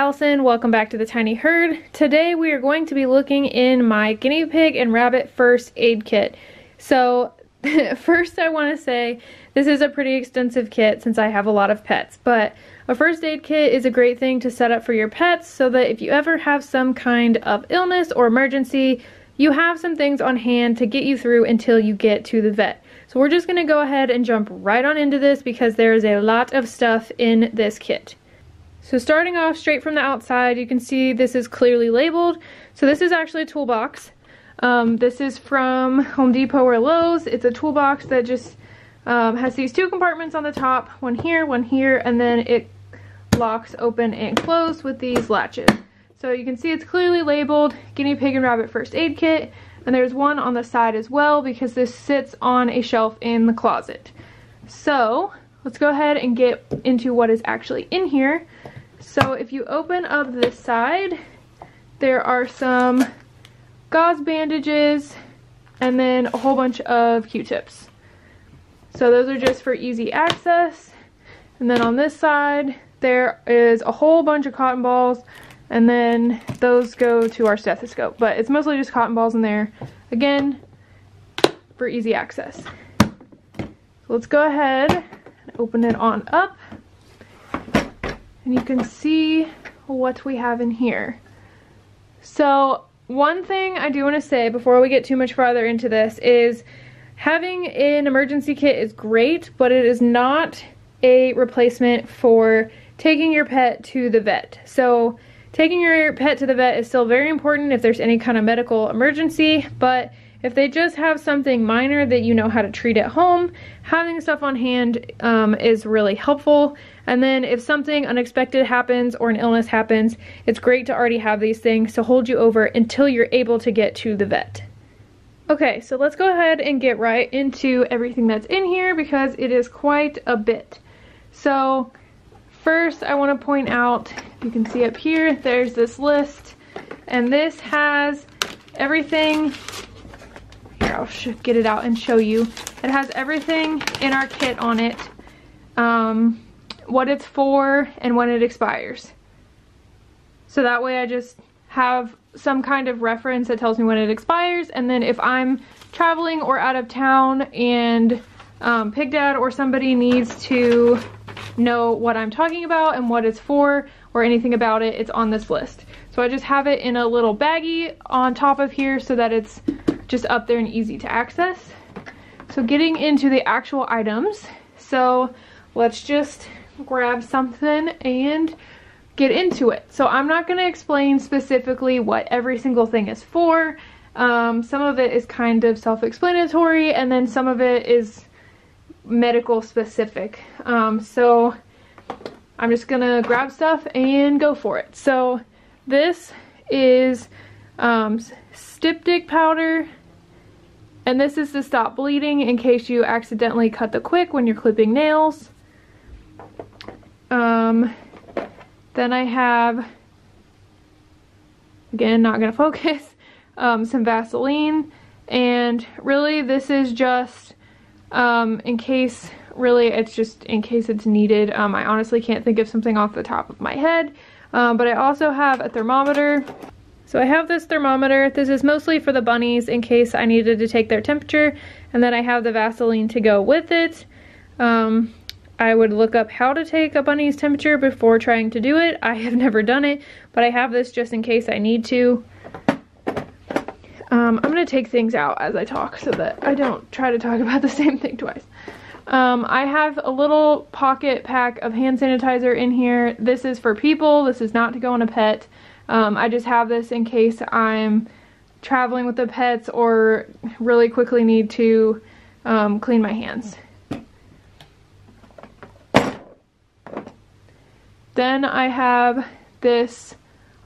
Allison. Welcome back to the Tiny Herd. Today we are going to be looking in my guinea pig and rabbit first aid kit. So first I want to say this is a pretty extensive kit since I have a lot of pets, but a first aid kit is a great thing to set up for your pets so that if you ever have some kind of illness or emergency, you have some things on hand to get you through until you get to the vet. So we're just going to go ahead and jump right on into this because there is a lot of stuff in this kit. So starting off straight from the outside, you can see this is clearly labeled. So this is actually a toolbox. Um, this is from Home Depot or Lowe's. It's a toolbox that just um, has these two compartments on the top, one here, one here, and then it locks open and closed with these latches. So you can see it's clearly labeled Guinea Pig and Rabbit First Aid Kit, and there's one on the side as well because this sits on a shelf in the closet. So let's go ahead and get into what is actually in here. So if you open up this side, there are some gauze bandages and then a whole bunch of q-tips. So those are just for easy access. And then on this side, there is a whole bunch of cotton balls and then those go to our stethoscope. But it's mostly just cotton balls in there. Again, for easy access. So let's go ahead and open it on up and you can see what we have in here. So one thing I do want to say before we get too much farther into this is having an emergency kit is great, but it is not a replacement for taking your pet to the vet. So taking your pet to the vet is still very important if there's any kind of medical emergency, but if they just have something minor that you know how to treat at home, having stuff on hand um, is really helpful. And then if something unexpected happens or an illness happens, it's great to already have these things to hold you over until you're able to get to the vet. Okay, so let's go ahead and get right into everything that's in here because it is quite a bit. So first I want to point out, you can see up here, there's this list and this has everything here, I'll get it out and show you. It has everything in our kit on it. Um, what it's for and when it expires. So that way I just have some kind of reference that tells me when it expires and then if I'm traveling or out of town and um, Pig Dad or somebody needs to know what I'm talking about and what it's for or anything about it, it's on this list. So I just have it in a little baggie on top of here so that it's just up there and easy to access. So getting into the actual items. So let's just grab something and get into it. So I'm not going to explain specifically what every single thing is for. Um, some of it is kind of self-explanatory and then some of it is medical specific. Um, so I'm just going to grab stuff and go for it. So this is um, styptic powder. And this is to stop bleeding in case you accidentally cut the quick when you're clipping nails. Um, then I have, again, not going to focus, um, some Vaseline. And really this is just um, in case, really it's just in case it's needed. Um, I honestly can't think of something off the top of my head. Um, but I also have a thermometer so I have this thermometer. This is mostly for the bunnies in case I needed to take their temperature. And then I have the Vaseline to go with it. Um, I would look up how to take a bunny's temperature before trying to do it. I have never done it, but I have this just in case I need to. Um, I'm going to take things out as I talk so that I don't try to talk about the same thing twice. Um, I have a little pocket pack of hand sanitizer in here. This is for people. This is not to go on a pet. Um, I just have this in case I'm traveling with the pets or really quickly need to um, clean my hands. Then I have this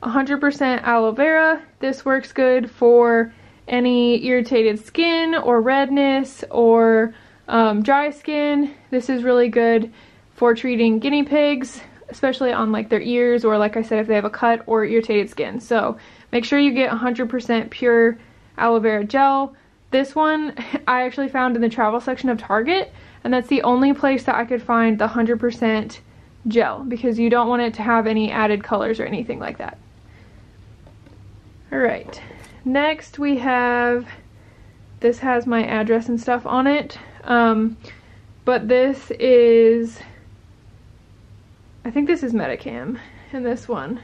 100% aloe vera. This works good for any irritated skin or redness or um, dry skin. This is really good for treating guinea pigs especially on like their ears or like I said if they have a cut or irritated skin. So make sure you get 100% pure aloe vera gel. This one I actually found in the travel section of Target and that's the only place that I could find the 100% gel because you don't want it to have any added colors or anything like that. All right, next we have, this has my address and stuff on it, um, but this is, I think this is Metacam in this one.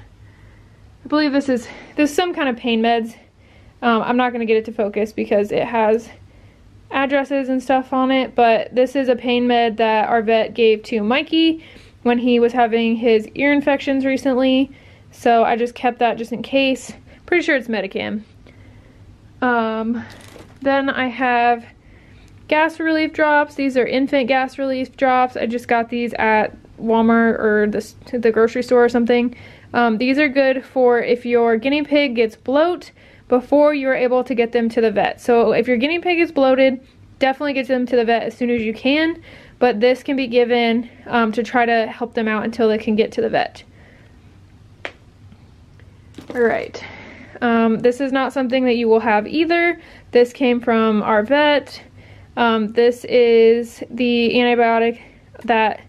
I believe this is, this is some kind of pain meds. Um, I'm not going to get it to focus because it has addresses and stuff on it, but this is a pain med that our vet gave to Mikey when he was having his ear infections recently. So I just kept that just in case. Pretty sure it's Metacam. Um, then I have gas relief drops. These are infant gas relief drops. I just got these at Walmart or the, the grocery store or something. Um, these are good for if your guinea pig gets bloat before you're able to get them to the vet. So if your guinea pig is bloated, definitely get them to the vet as soon as you can. But this can be given um, to try to help them out until they can get to the vet. All right. Um, this is not something that you will have either. This came from our vet. Um, this is the antibiotic that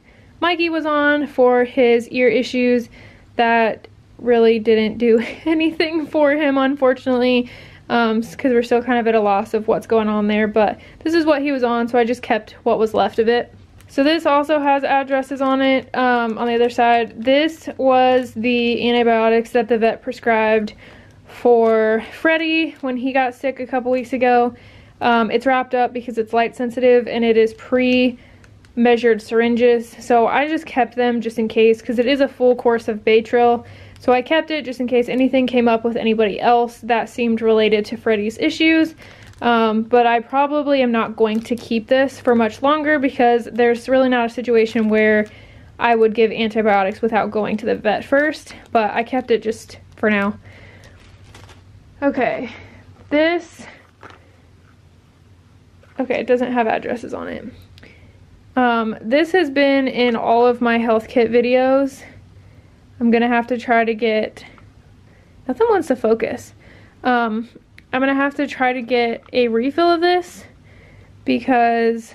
Mikey was on for his ear issues that really didn't do anything for him, unfortunately, because um, we're still kind of at a loss of what's going on there. But this is what he was on, so I just kept what was left of it. So this also has addresses on it um, on the other side. This was the antibiotics that the vet prescribed for Freddie when he got sick a couple weeks ago. Um, it's wrapped up because it's light sensitive and it is pre measured syringes. So I just kept them just in case because it is a full course of Baytril. So I kept it just in case anything came up with anybody else that seemed related to Freddie's issues. Um, but I probably am not going to keep this for much longer because there's really not a situation where I would give antibiotics without going to the vet first, but I kept it just for now. Okay, this, okay, it doesn't have addresses on it. Um, this has been in all of my health kit videos. I'm gonna have to try to get, nothing wants to focus. Um, I'm gonna have to try to get a refill of this because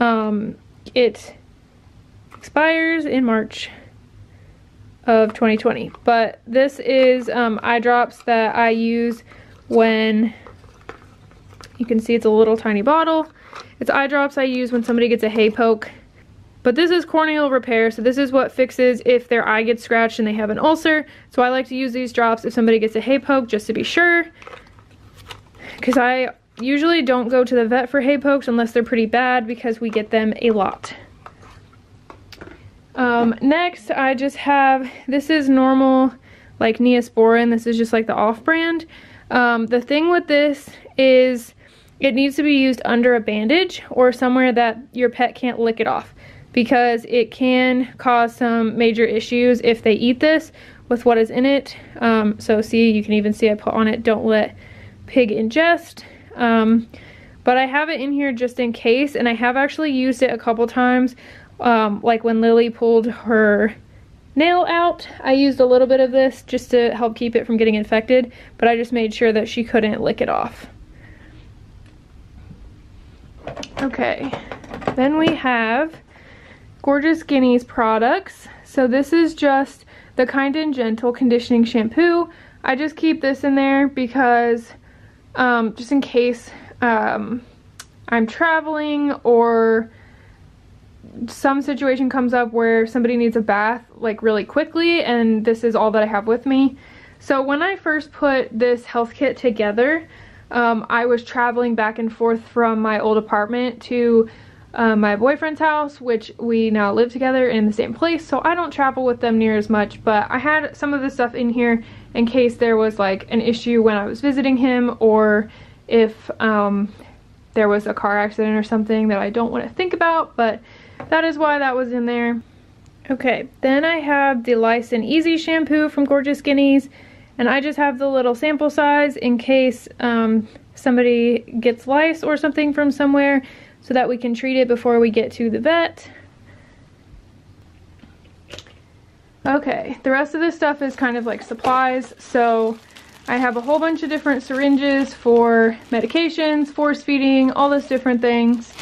um, it expires in March of 2020. But this is um, eye drops that I use when, you can see it's a little tiny bottle. It's eye drops I use when somebody gets a hay poke. But this is corneal repair, so this is what fixes if their eye gets scratched and they have an ulcer. So I like to use these drops if somebody gets a hay poke just to be sure because I usually don't go to the vet for hay pokes unless they're pretty bad because we get them a lot. Um, next, I just have, this is normal, like Neosporin. This is just like the off-brand. Um, the thing with this is it needs to be used under a bandage or somewhere that your pet can't lick it off because it can cause some major issues if they eat this with what is in it. Um, so see, you can even see I put on it, don't let pig ingest. Um, but I have it in here just in case, and I have actually used it a couple times. Um, like when Lily pulled her nail out, I used a little bit of this just to help keep it from getting infected, but I just made sure that she couldn't lick it off. Okay, then we have Gorgeous Guineas products. So this is just the Kind and Gentle Conditioning Shampoo. I just keep this in there because um, just in case um, I'm traveling or some situation comes up where somebody needs a bath like really quickly and this is all that I have with me. So when I first put this health kit together, um, I was traveling back and forth from my old apartment to uh, my boyfriend's house, which we now live together in the same place, so I don't travel with them near as much, but I had some of this stuff in here in case there was like an issue when I was visiting him or if um, there was a car accident or something that I don't want to think about, but that is why that was in there. Okay, then I have the and Easy shampoo from Gorgeous Guineas, and I just have the little sample size in case um, somebody gets lice or something from somewhere so that we can treat it before we get to the vet. Okay, the rest of this stuff is kind of like supplies. So I have a whole bunch of different syringes for medications, force feeding, all those different things.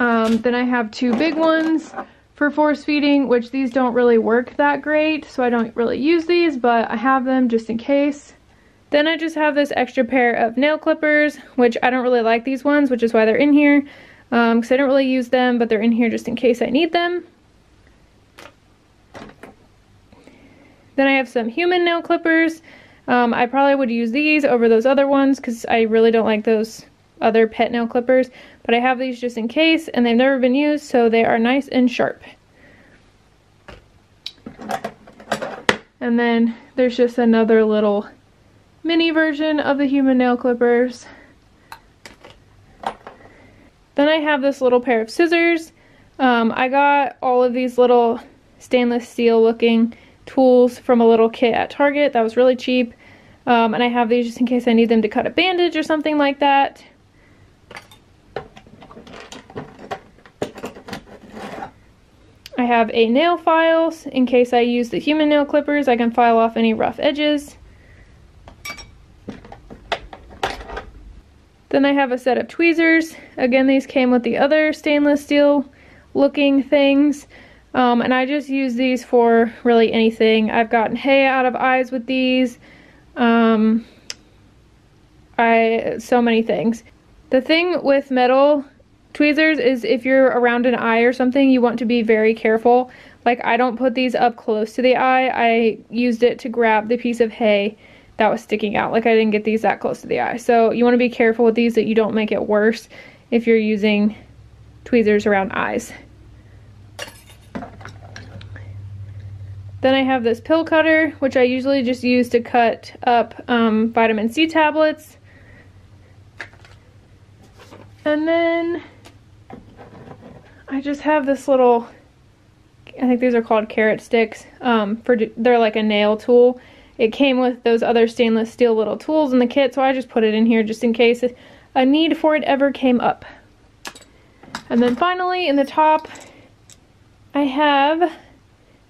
Um, then I have two big ones for force feeding, which these don't really work that great, so I don't really use these, but I have them just in case. Then I just have this extra pair of nail clippers, which I don't really like these ones, which is why they're in here, because um, I don't really use them, but they're in here just in case I need them. Then I have some human nail clippers. Um, I probably would use these over those other ones because I really don't like those other pet nail clippers. But I have these just in case and they've never been used so they are nice and sharp. And then there's just another little mini version of the human nail clippers. Then I have this little pair of scissors. Um, I got all of these little stainless steel looking tools from a little kit at Target. That was really cheap. Um, and I have these just in case I need them to cut a bandage or something like that. I have a nail file in case I use the human nail clippers. I can file off any rough edges. Then I have a set of tweezers. Again, these came with the other stainless steel looking things. Um, and I just use these for really anything. I've gotten hay out of eyes with these. Um, I so many things. The thing with metal tweezers is if you're around an eye or something, you want to be very careful. Like I don't put these up close to the eye. I used it to grab the piece of hay that was sticking out. Like I didn't get these that close to the eye. So you want to be careful with these that you don't make it worse if you're using tweezers around eyes. Then I have this pill cutter, which I usually just use to cut up um, vitamin C tablets. And then I just have this little, I think these are called carrot sticks. Um, for They're like a nail tool it came with those other stainless steel little tools in the kit, so I just put it in here just in case a need for it ever came up. And then finally, in the top, I have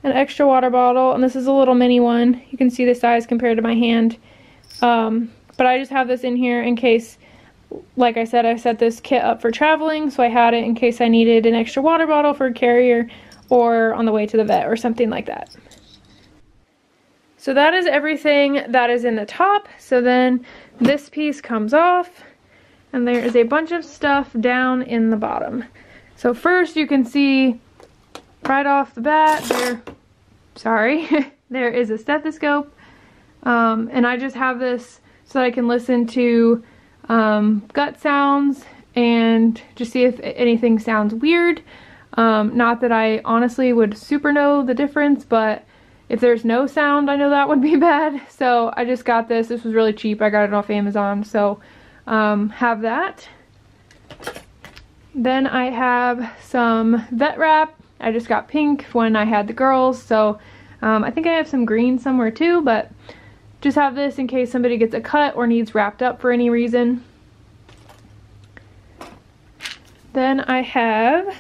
an extra water bottle, and this is a little mini one. You can see the size compared to my hand. Um, but I just have this in here in case, like I said, I set this kit up for traveling, so I had it in case I needed an extra water bottle for a carrier or on the way to the vet or something like that. So that is everything that is in the top. So then this piece comes off and there is a bunch of stuff down in the bottom. So first you can see right off the bat there, sorry, there is a stethoscope. Um, and I just have this so that I can listen to um, gut sounds and just see if anything sounds weird. Um, not that I honestly would super know the difference, but if there's no sound, I know that would be bad. So I just got this. This was really cheap. I got it off Amazon. So um, have that. Then I have some vet wrap. I just got pink when I had the girls. So um, I think I have some green somewhere too. But just have this in case somebody gets a cut or needs wrapped up for any reason. Then I have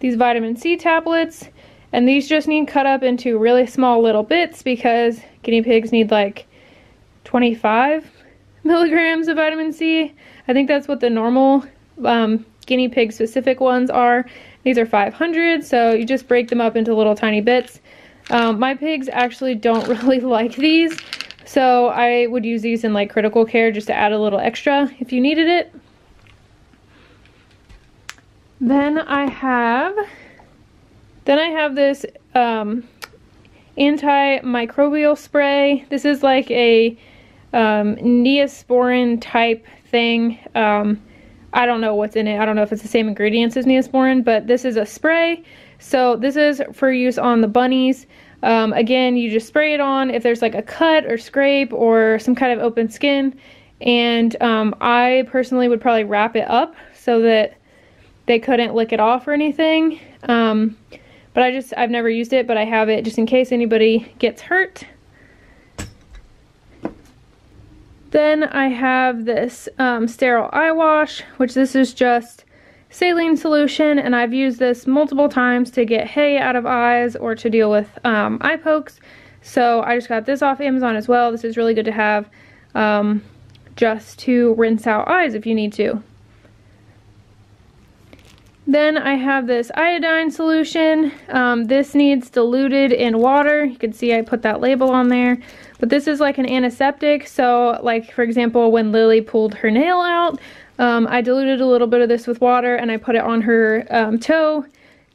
these vitamin C tablets. And these just need cut up into really small little bits because guinea pigs need like 25 milligrams of vitamin C. I think that's what the normal um, guinea pig specific ones are. These are 500, so you just break them up into little tiny bits. Um, my pigs actually don't really like these, so I would use these in like critical care just to add a little extra if you needed it. Then I have then I have this um, antimicrobial spray. This is like a um, Neosporin type thing. Um, I don't know what's in it. I don't know if it's the same ingredients as Neosporin, but this is a spray. So this is for use on the bunnies. Um, again, you just spray it on if there's like a cut or scrape or some kind of open skin. And um, I personally would probably wrap it up so that they couldn't lick it off or anything. Um, but I just, I've never used it, but I have it just in case anybody gets hurt. Then I have this um, sterile eye wash, which this is just saline solution, and I've used this multiple times to get hay out of eyes or to deal with um, eye pokes. So I just got this off Amazon as well. This is really good to have um, just to rinse out eyes if you need to. Then I have this iodine solution. Um, this needs diluted in water. You can see I put that label on there. But this is like an antiseptic. So like for example, when Lily pulled her nail out, um, I diluted a little bit of this with water and I put it on her um, toe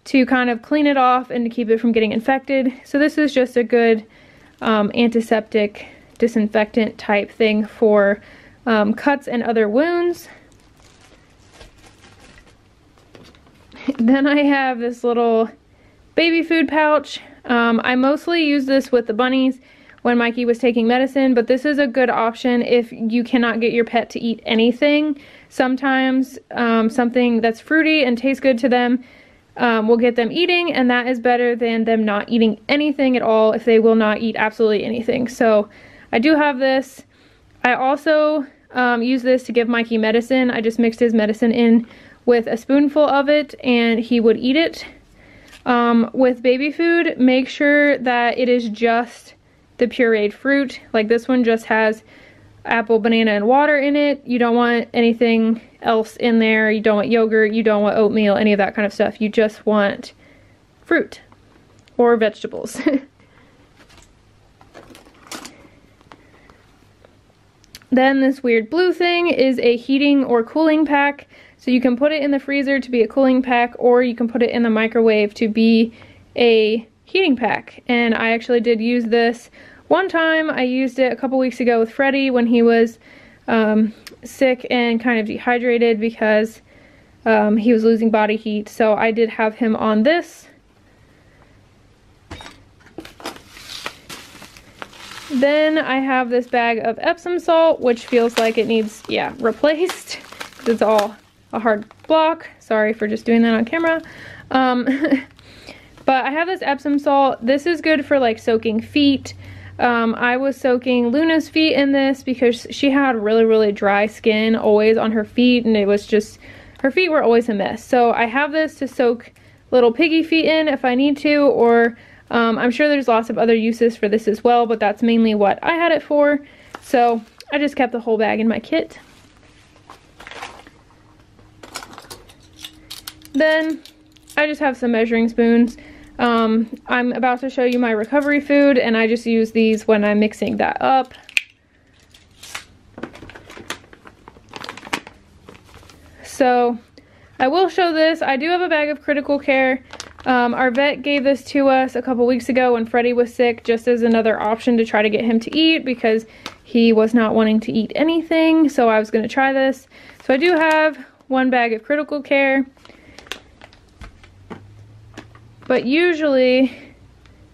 to kind of clean it off and to keep it from getting infected. So this is just a good um, antiseptic disinfectant type thing for um, cuts and other wounds. then I have this little baby food pouch. Um, I mostly use this with the bunnies when Mikey was taking medicine, but this is a good option if you cannot get your pet to eat anything. Sometimes um, something that's fruity and tastes good to them um, will get them eating, and that is better than them not eating anything at all if they will not eat absolutely anything. So I do have this. I also um, use this to give Mikey medicine. I just mixed his medicine in with a spoonful of it and he would eat it. Um, with baby food, make sure that it is just the pureed fruit. Like this one just has apple, banana, and water in it. You don't want anything else in there. You don't want yogurt, you don't want oatmeal, any of that kind of stuff. You just want fruit or vegetables. then this weird blue thing is a heating or cooling pack. So you can put it in the freezer to be a cooling pack or you can put it in the microwave to be a heating pack. And I actually did use this one time. I used it a couple weeks ago with Freddie when he was um, sick and kind of dehydrated because um, he was losing body heat. So I did have him on this. Then I have this bag of Epsom salt, which feels like it needs, yeah, replaced. It's all a hard block. Sorry for just doing that on camera. Um, but I have this Epsom salt. This is good for like soaking feet. Um, I was soaking Luna's feet in this because she had really, really dry skin always on her feet and it was just, her feet were always a mess. So I have this to soak little piggy feet in if I need to or um, I'm sure there's lots of other uses for this as well, but that's mainly what I had it for. So I just kept the whole bag in my kit. Then I just have some measuring spoons. Um, I'm about to show you my recovery food and I just use these when I'm mixing that up. So I will show this. I do have a bag of critical care. Um, our vet gave this to us a couple weeks ago when Freddie was sick just as another option to try to get him to eat because he was not wanting to eat anything. So I was going to try this. So I do have one bag of critical care. But usually,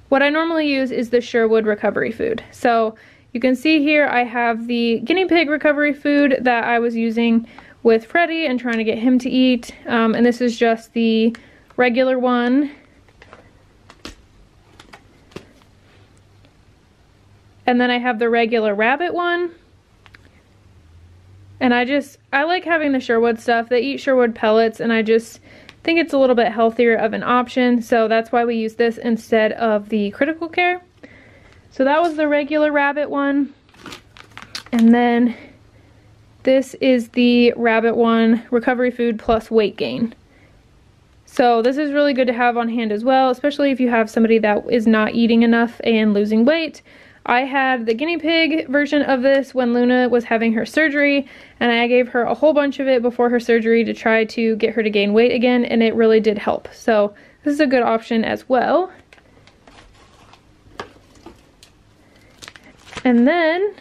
what I normally use is the Sherwood recovery food. So you can see here I have the guinea pig recovery food that I was using with Freddie and trying to get him to eat. Um, and this is just the regular one. And then I have the regular rabbit one. And I just, I like having the Sherwood stuff. They eat Sherwood pellets and I just think it's a little bit healthier of an option, so that's why we use this instead of the critical care. So that was the regular rabbit one. And then this is the rabbit one, recovery food plus weight gain. So this is really good to have on hand as well, especially if you have somebody that is not eating enough and losing weight. I had the guinea pig version of this when Luna was having her surgery and I gave her a whole bunch of it before her surgery to try to get her to gain weight again and it really did help. So this is a good option as well. And then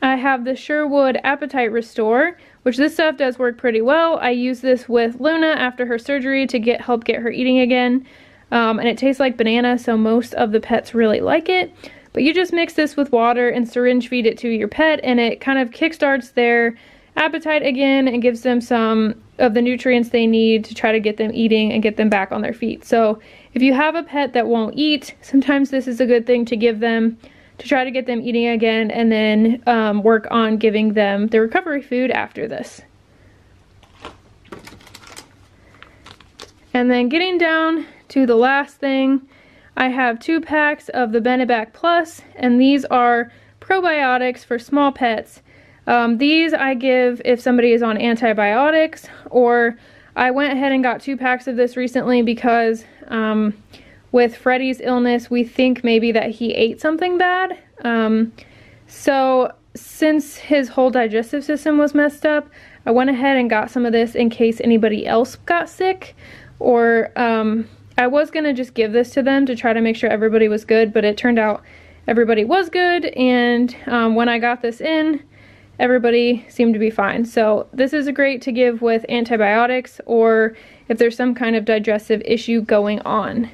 I have the Sherwood Appetite Restore, which this stuff does work pretty well. I use this with Luna after her surgery to get help get her eating again. Um, and it tastes like banana, so most of the pets really like it. But you just mix this with water and syringe feed it to your pet and it kind of kickstarts their appetite again and gives them some of the nutrients they need to try to get them eating and get them back on their feet. So if you have a pet that won't eat, sometimes this is a good thing to give them to try to get them eating again and then um, work on giving them the recovery food after this. And then getting down to the last thing, I have two packs of the Bene-Bac Plus, and these are probiotics for small pets. Um, these I give if somebody is on antibiotics, or I went ahead and got two packs of this recently because um, with Freddie's illness, we think maybe that he ate something bad. Um, so since his whole digestive system was messed up, I went ahead and got some of this in case anybody else got sick or um, I was going to just give this to them to try to make sure everybody was good, but it turned out everybody was good, and um, when I got this in, everybody seemed to be fine. So this is a great to give with antibiotics or if there's some kind of digestive issue going on.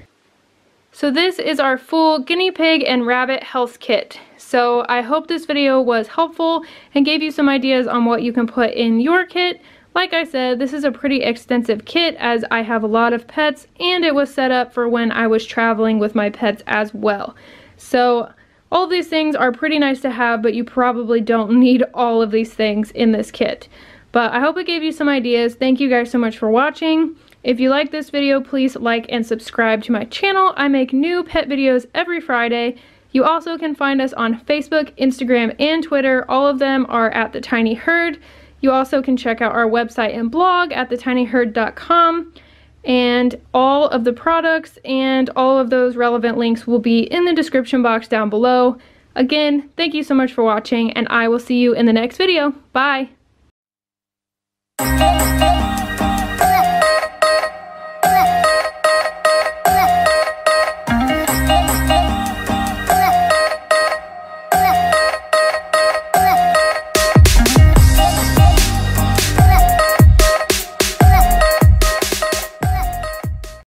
So this is our full guinea pig and rabbit health kit. So I hope this video was helpful and gave you some ideas on what you can put in your kit like I said, this is a pretty extensive kit as I have a lot of pets and it was set up for when I was traveling with my pets as well. So all these things are pretty nice to have, but you probably don't need all of these things in this kit. But I hope it gave you some ideas. Thank you guys so much for watching. If you like this video, please like and subscribe to my channel. I make new pet videos every Friday. You also can find us on Facebook, Instagram, and Twitter. All of them are at The Tiny Herd. You also can check out our website and blog at thetinyherd.com and all of the products and all of those relevant links will be in the description box down below. Again, thank you so much for watching and I will see you in the next video. Bye!